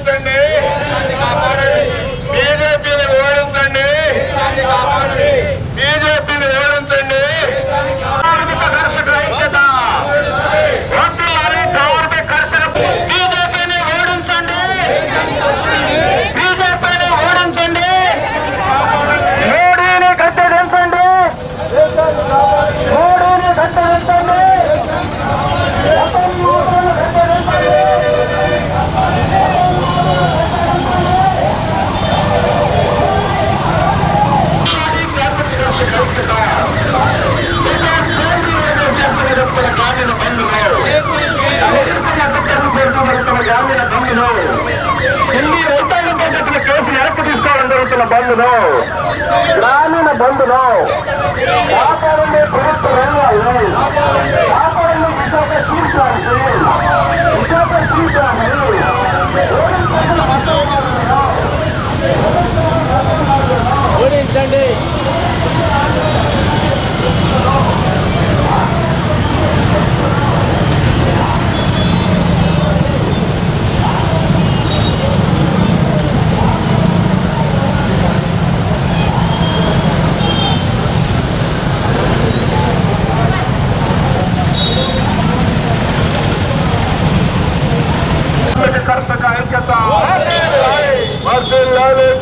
ఓడించండి ಬಂದು ನಾವು ಗ್ರಾಮೀಣ ಬಂದು ನಾವು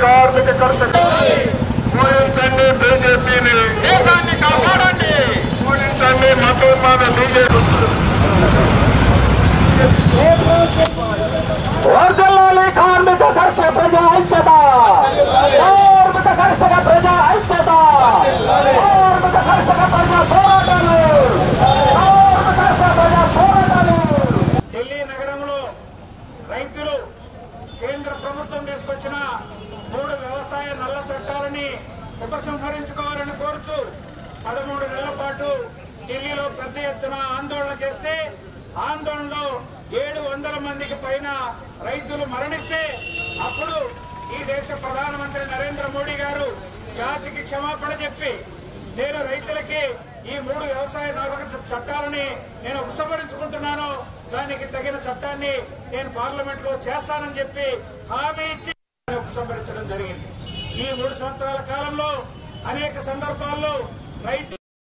కార్మిక కర్షక ఓడించండి బీజేపీని. దేశాన్ని కాపాడండి. ఓడించండి మతోన్మాద బీజేపీ. వర్ధిల్లాలి కార్మిక కర్షక ప్రజా ఐక్యత. కార్మిక కర్షక ప్రజా ఐక్యత. కార్మిక కర్షక ప్రజా పోరాటాలు. కార్మిక కర్షక ప్రజా పోరాటాలు. ఢిల్లీ నగరంలో రైతులు కేంద్ర ప్రభుత్వం తీసుకొచ్చిన వ్యవసాయ నల్ల చట్టాలని ఉపసంహరించుకోవాలని కోరుచు పదమూడు నెలల పాటు ఢిల్లీలో పెద్ద ఎత్తున ఆందోళన చేస్తే ఆందోళనలో ఏడు వందల మందికి పైన రైతులు మరణిస్తే అప్పుడు ఈ దేశ ప్రధానమంత్రి నరేంద్ర మోడీ గారు జాతికి క్షమాపణ చెప్పి నేను రైతులకి ఈ మూడు వ్యవసాయ నాగరిక చట్టాలని నేను ఉపసంహరించుకుంటున్నాను. దానికి తగిన చట్టాన్ని నేను పార్లమెంట్లో చేస్తానని చెప్పి హామీ ఇచ్చి ఉపసంహరించడం జరిగింది. ఈ మూడు సంవత్సరాల కాలంలో అనేక సందర్భాల్లో రైతు